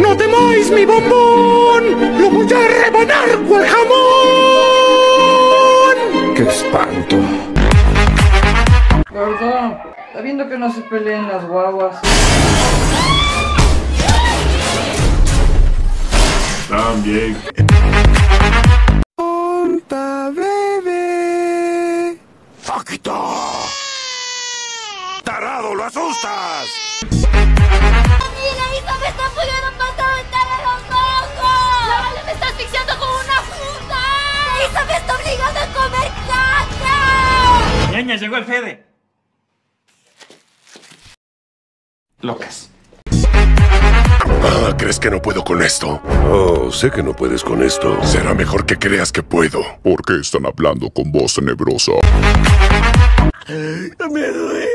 ¡No temáis mi bombón! ¡Lo voy a rebanar cual jamón! ¡Qué espanto! Gordo, está viendo que no se peleen las guaguas. También. ¡Ponta, bebé! ¡Paquito! ¡Tarado, lo asustas! ¡Mira, Isa me está poniendo pata ventana en los ojos! ¡La Vale me está asfixiando con una fruta! ¡Isa me está obligando a comer caca! Ñaña, llegó el Fede. Locas. Ah, ¿crees que no puedo con esto? Oh, sé que no puedes con esto. Será mejor que creas que puedo. ¿Por qué están hablando con voz tenebrosa? ¡Me duele!